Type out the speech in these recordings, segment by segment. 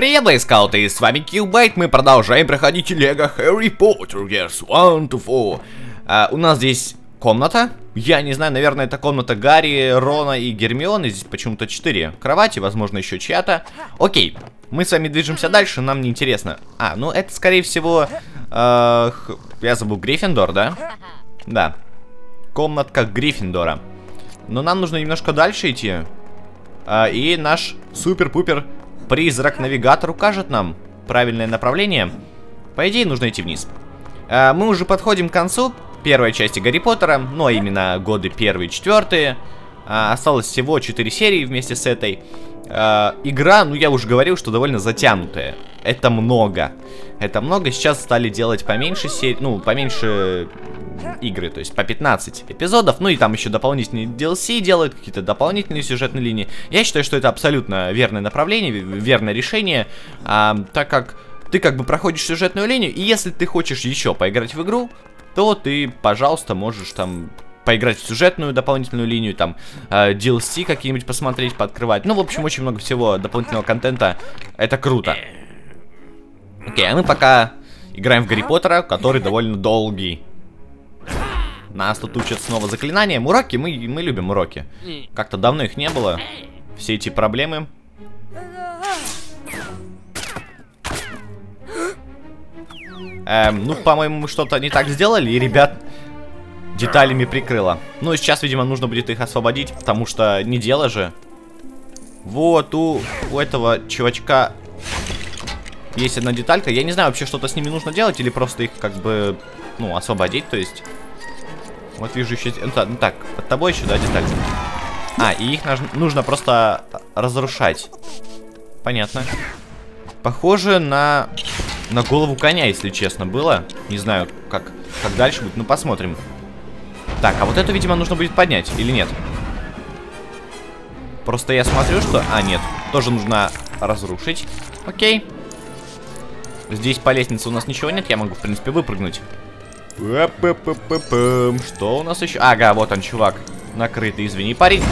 Привет, бойскауты, с вами Киллбайт, мы продолжаем проходить Лего Harry Potter Years 1 to 4. А, у нас здесь комната, я не знаю, наверное, это комната Гарри, Рона и Гермионы, здесь почему-то 4 кровати, возможно, еще чья-то. Окей, мы с вами движемся дальше, нам не интересно. А, ну это, скорее всего, э, я забыл, Гриффиндор, да? Да, комнатка Гриффиндора. Но нам нужно немножко дальше идти. Э, и наш супер-пупер призрак-навигатор укажет нам правильное направление. По идее, нужно идти вниз. А, мы уже подходим к концу первой части Гарри Поттера, но именно годы первые и четвертые. А, осталось всего 4 серии вместе с этой. А, игра, ну я уже говорил, что довольно затянутая. Это много. Это много. Сейчас стали делать поменьше серий, ну, поменьше игры, то есть по 15 эпизодов, ну и там еще дополнительные DLC делают, какие-то дополнительные сюжетные линии. Я считаю, что это абсолютно верное направление, верное решение, а, так как ты как бы проходишь сюжетную линию, и если ты хочешь еще поиграть в игру, то ты, пожалуйста, можешь там поиграть в сюжетную дополнительную линию, там, э, DLC какие-нибудь посмотреть, пооткрывать. Ну, в общем, очень много всего дополнительного контента. Это круто. Окей, а мы пока играем в Гарри Поттера, который довольно долгий. Нас тут учат снова заклинаниям. Уроки, мы, мы любим уроки. Как-то давно их не было. Все эти проблемы. Эм, ну, по-моему, мы что-то не так сделали, и ребят деталями прикрыло. Ну, и сейчас, видимо, нужно будет их освободить, потому что не дело же. Вот, у, у этого чувачка есть одна деталька. Я не знаю, вообще что-то с ними нужно делать, или просто их, как бы, ну, освободить, то есть... Вот вижу еще... Ну, так, ну, так, под тобой еще, да, деталь? А, и их нужно просто разрушать. Понятно. Похоже на... На голову коня, если честно, было. Не знаю, как, как дальше будет. Ну, посмотрим. Так, а вот это, видимо, нужно будет поднять, или нет? Просто я смотрю, что... А, нет. Тоже нужно разрушить. Окей. Здесь по лестнице у нас ничего нет. Я могу, в принципе, выпрыгнуть. Что у нас еще? Ага, вот он, чувак. Накрытый, извини, парень.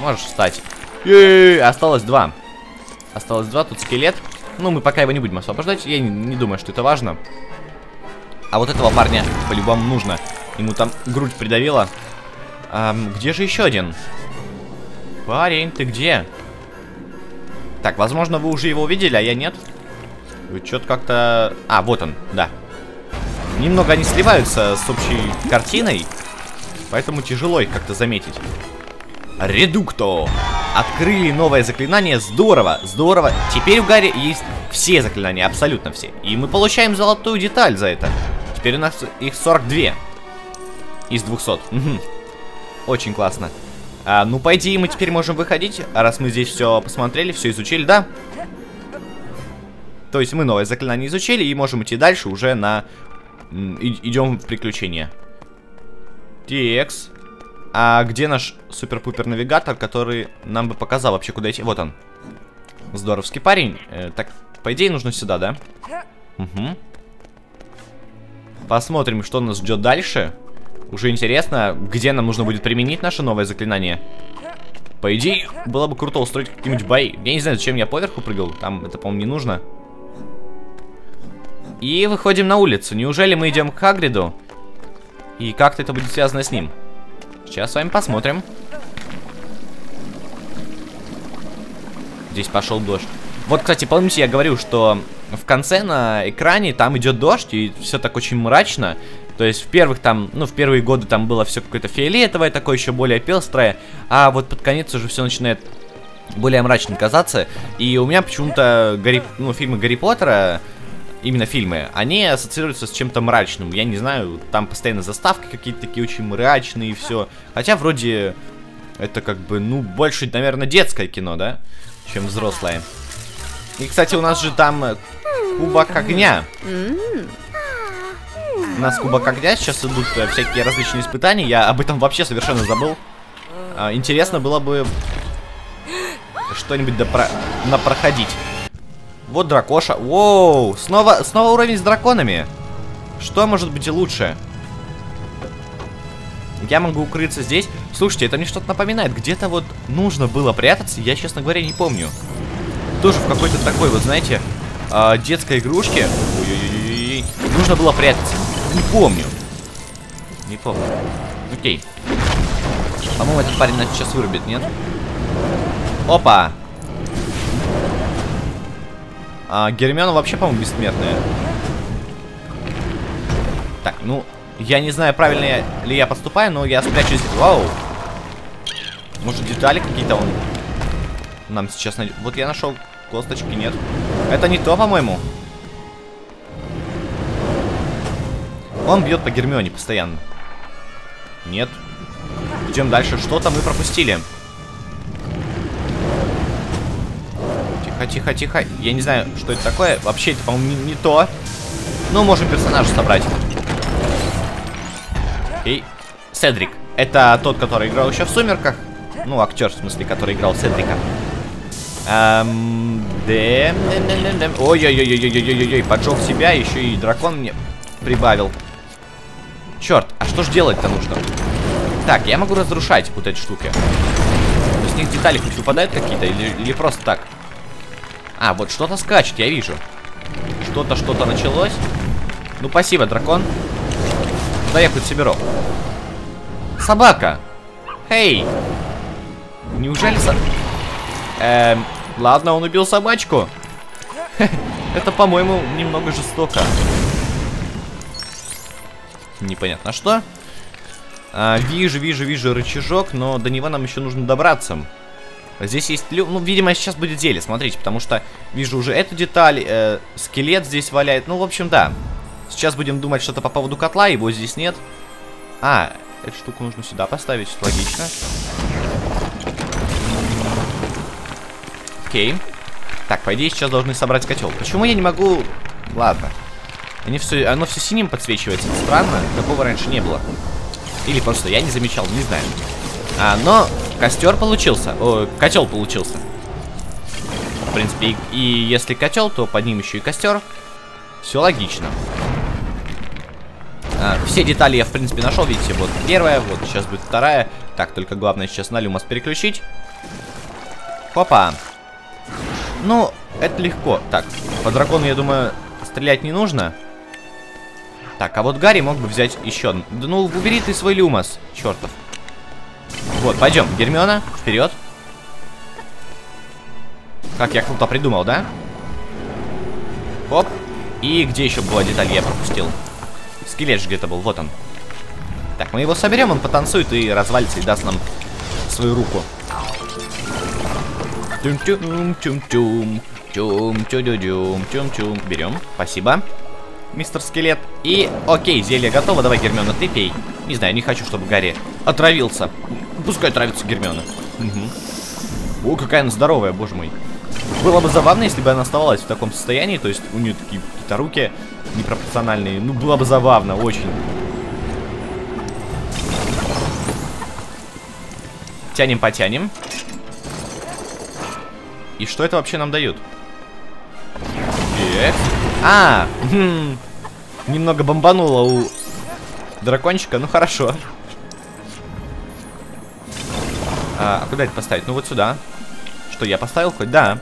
Можешь встать. Е Осталось два. Осталось два, тут скелет. Ну, мы пока его не будем освобождать. Я не, не думаю, что это важно. А вот этого парня по-любому нужно. Ему там грудь придавила. А, где же еще один? Парень, ты где? Так, возможно, вы уже его увидели, а я нет. Что-то как-то... А, вот он, да. Немного они сливаются с общей картиной, поэтому тяжело их как-то заметить. Редукто. Открыли новое заклинание. Здорово, здорово. Теперь у Гарри есть все заклинания, абсолютно все. И мы получаем золотую деталь за это. Теперь у нас их 42. Из 200. Угу. Очень классно. А, ну, по идее, мы теперь можем выходить, раз мы здесь все посмотрели, все изучили, да? То есть мы новое заклинание изучили и можем идти дальше уже на идем в приключения. Текс. А где наш супер-пупер навигатор, который нам бы показал вообще, куда идти? Вот он. Здоровский парень. Э, так, по идее, нужно сюда, да? Угу. Посмотрим, что нас ждет дальше. Уже интересно, где нам нужно будет применить наше новое заклинание. По идее, было бы круто устроить какие-нибудь бои. Я не знаю, зачем я поверху прыгал. Там это, по-моему, не нужно. И выходим на улицу. Неужели мы идем к Хагриду? И как-то это будет связано с ним? Сейчас с вами посмотрим. Здесь пошел дождь. Вот, кстати, помните, я говорил, что в конце на экране там идет дождь, и все так очень мрачно. То есть в первых там, ну, в первые годы там было все какое-то фиолетовое, такое еще более пестрое, а вот под конец уже все начинает более мрачно казаться. И у меня почему-то Гарри, ну, фильмы Гарри Поттера именно фильмы, они ассоциируются с чем-то мрачным. Я не знаю, там постоянно заставки какие-то такие очень мрачные и все. Хотя вроде это как бы, ну, больше, наверное, детское кино, да? Чем взрослое. И, кстати, у нас же там кубок огня. У нас кубок огня, сейчас идут э, всякие различные испытания. Я об этом вообще совершенно забыл. А, интересно было бы что-нибудь допро напроходить. Вот дракоша. Воу, снова, снова уровень с драконами. Что может быть и лучше? Я могу укрыться здесь. Слушайте, это мне что-то напоминает. Где-то вот нужно было прятаться, я, честно говоря, не помню. тоже в какой-то такой, вот знаете, э, детской игрушке. Ой-ой-ой. Нужно было прятаться. Не помню. Не помню. Окей. По-моему, этот парень нас сейчас вырубит, нет? Опа! А, Гермиона вообще, по-моему, бессмертная. Так, ну, я не знаю, правильно ли я поступаю, но я спрячусь. Вау! Может, детали какие-то он нам сейчас найдет. Вот я нашел косточки, нет. Это не то, по-моему. Он бьет по Гермионе постоянно. Нет. Идем дальше. Что-то мы пропустили. Тихо, тихо, тихо. Я не знаю, что это такое. Вообще, это, по-моему, не, не то. Ну, можем персонажа собрать. Окей. Седрик. Это тот, который играл еще в «Сумерках». Ну, актер, в смысле, который играл Седрика. Эм, Ой-ой-ой-ой-ой-ой-ой-ой, поджег себя, еще и дракон мне прибавил. Черт, а что ж делать-то нужно? Так, я могу разрушать вот эти штуки. То с них детали хоть выпадают какие-то или, или просто так? А, вот что-то скачет, я вижу. Что-то, что-то началось. Ну, спасибо, дракон. Да я хоть соберу. Собака! Эй! Неужели со... Эм, ладно, он убил собачку. Это, по-моему, немного жестоко. Непонятно что. А, вижу, вижу, вижу рычажок, но до него нам еще нужно добраться. Здесь есть, ну, видимо, сейчас будет зелье, смотрите, потому что вижу уже эту деталь, э, скелет здесь валяет, ну, в общем, да. Сейчас будем думать что-то по поводу котла, его здесь нет. А, эту штуку нужно сюда поставить, логично. Окей. Так, по идее, сейчас должны собрать котел. Почему я не могу... Ладно. Они все... Оно все синим подсвечивается. Странно. Такого раньше не было. Или просто я не замечал, не знаю. А, но костер получился. О, котел получился. В принципе, и, и если котел, то под ним еще и костер. Все логично. А, все детали я, в принципе, нашел. Видите, вот первая, вот сейчас будет вторая. Так, только главное сейчас на люмос переключить. Хопа. Ну, это легко. Так, по дракону, я думаю, стрелять не нужно. Так, а вот Гарри мог бы взять еще. Да ну, убери ты свой люмос, чертов. Вот, пойдем, Гермиона, вперед. Как я круто придумал, да? Оп. И где еще была деталь, я пропустил. Скелет же где-то был, вот он. Так, мы его соберем, он потанцует и развалится, и даст нам свою руку. Тюм-тюм-тюм-тюм. Тюм-тюм-тюм-тюм-тюм. Берем. Спасибо, мистер Скелет. И, окей, зелье готово. Давай, Гермиона, ты пей. Не знаю, не хочу, чтобы Гарри отравился. Пускай отравится Гермиона. Угу. О, какая она здоровая, боже мой. Было бы забавно, если бы она оставалась в таком состоянии, то есть у нее такие какие-то руки непропорциональные. Ну, было бы забавно, очень. Тянем, потянем. И что это вообще нам дают? Yes. А, хм, немного бомбануло у дракончика, ну хорошо. А, а куда это поставить? Ну вот сюда. Что, я поставил хоть? Да.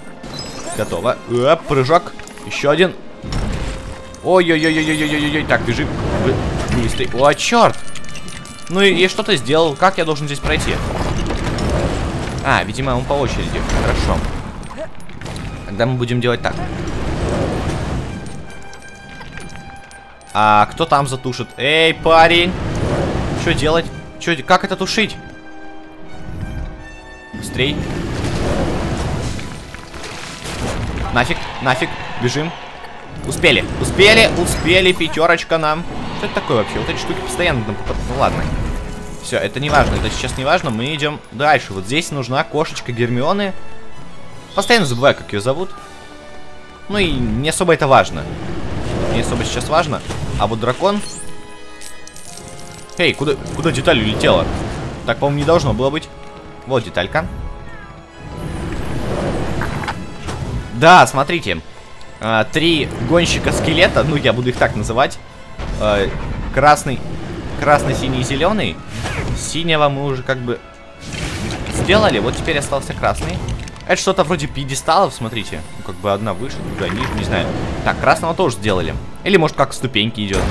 Готово. Оп, прыжок. Еще один. Ой-ой-ой-ой-ой-ой-ой. Так, бежи. Быстрый. О, черт. Ну и, и что ты сделал? Как я должен здесь пройти? А, видимо, он по очереди. Хорошо. Тогда мы будем делать так. А кто там затушит? Эй, парень! Что делать? Что, как это тушить? Быстрей. Нафиг, нафиг, бежим. Успели, успели, успели, пятерочка нам. Что это такое вообще? Вот эти штуки постоянно Ну ладно. Все, это не важно, это сейчас не важно. Мы идем дальше. Вот здесь нужна кошечка Гермионы. Постоянно забываю, как ее зовут. Ну и не особо это важно. Не особо сейчас важно. А вот дракон... Эй, куда, куда деталь улетела? Так, по-моему, не должно было быть. Вот деталька. Да, смотрите. А, три гонщика скелета, ну я буду их так называть. А, красный, красный, синий зеленый. Синего мы уже как бы сделали. Вот теперь остался красный. Это что-то вроде пьедесталов, смотрите. Ну, как бы одна выше, другая ниже, не знаю. Так, красного тоже сделали. Или, может, как ступеньки идет.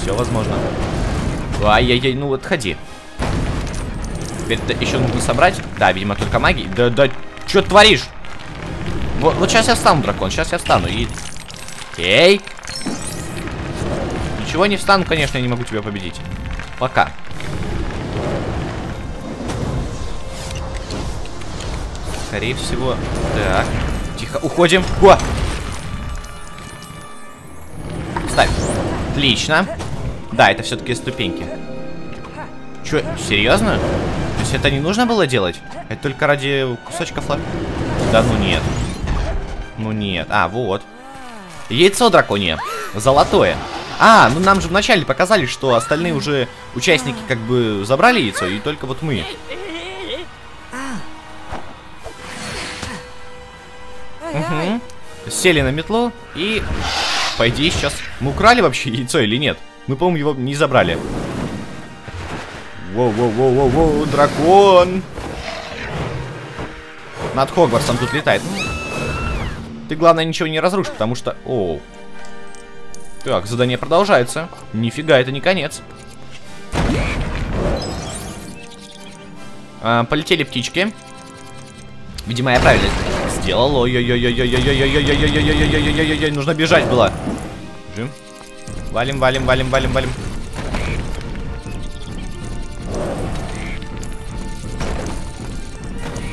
Все возможно. Ай-яй-яй, ну, отходи. Теперь-то еще нужно собрать. Да, видимо, только магии. Да, да, что творишь? Вот, вот сейчас я встану, дракон, сейчас я встану. И... Эй! Ничего не встану, конечно, я не могу тебя победить. Пока. скорее всего. Так, тихо, уходим. О! Ставь. Отлично. Да, это все-таки ступеньки. Че, серьезно? То есть это не нужно было делать? Это только ради кусочка флаг? Да ну нет. Ну нет. А, вот. Яйцо драконье. Золотое. А, ну нам же вначале показали, что остальные уже участники как бы забрали яйцо, и только вот мы. сели на метло и... По идее, сейчас... Мы украли вообще яйцо или нет? Мы, по-моему, его не забрали. Воу-воу-воу-воу-воу, дракон! Над Хогвартсом тут летает. Ну, ты, главное, ничего не разрушь, потому что... Оу. Так, задание продолжается. Нифига, это не конец. А, полетели птички. Видимо, я правильно сделал. ой ой ой ой ой ой ой ой ой ой ой ой ой ой ой Нужно бежать было. Бежим. Валим, валим, валим, валим, валим.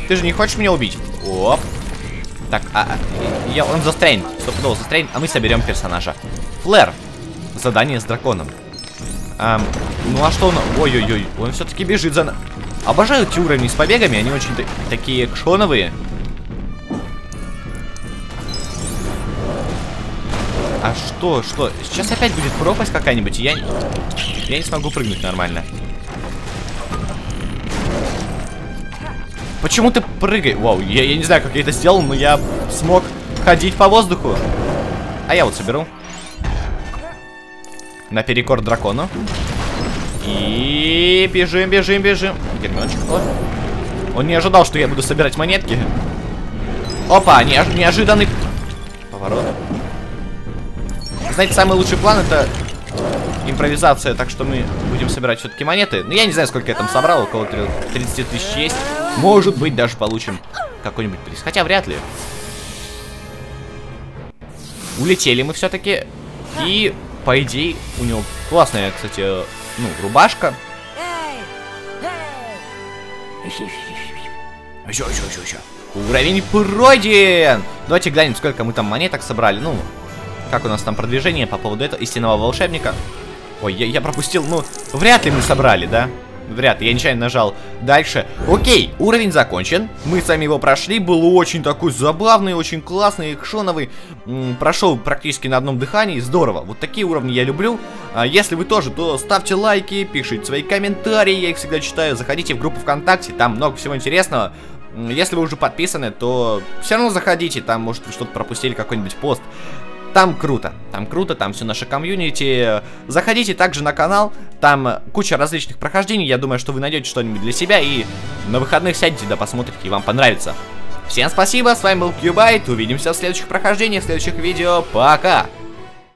Ты же не хочешь меня убить? Оп. Так, а, я, он застрянет. Стоп, Стопудово застрянет, а мы соберем персонажа. Флэр. Задание с драконом. Эм, ну а что он... Ой-ой-ой, он все-таки бежит за... Обожаю эти уровни с побегами, они очень такие кшоновые. Что, что? Сейчас опять будет пропасть какая-нибудь, я... Я не смогу прыгнуть нормально. Почему ты прыгай? Вау, я, я не знаю, как я это сделал, но я смог ходить по воздуху. А я вот соберу. Наперекор дракону. И бежим, бежим, бежим. Гермиончик. О. Он не ожидал, что я буду собирать монетки. Опа, не, неожиданный поворот. Знаете, самый лучший план это импровизация, так что мы будем собирать все-таки монеты. Ну, я не знаю, сколько я там собрал, около 30 тысяч есть. Может быть, даже получим какой-нибудь приз. Хотя вряд ли. Улетели мы все-таки. И, по идее, у него классная, кстати, ну, рубашка. Еще, еще, еще, еще. Уровень пройден! Давайте глянем, сколько мы там монеток собрали. Ну, как у нас там продвижение по поводу этого истинного волшебника. Ой, я, я пропустил, ну, вряд ли мы собрали, да? Вряд ли, я нечаянно нажал дальше. Окей, уровень закончен. Мы сами его прошли. Был очень такой забавный, очень классный, экшоновый. прошел практически на одном дыхании. Здорово. Вот такие уровни я люблю. А если вы тоже, то ставьте лайки, пишите свои комментарии. Я их всегда читаю. Заходите в группу ВКонтакте. Там много всего интересного. Если вы уже подписаны, то все равно заходите. Там, может, вы что-то пропустили, какой-нибудь пост. Там круто, там круто, там все наше комьюнити. Заходите также на канал, там куча различных прохождений. Я думаю, что вы найдете что-нибудь для себя и на выходных сядете да посмотрите, и вам понравится. Всем спасибо, с вами был Кьюбайт, увидимся в следующих прохождениях, в следующих видео, пока!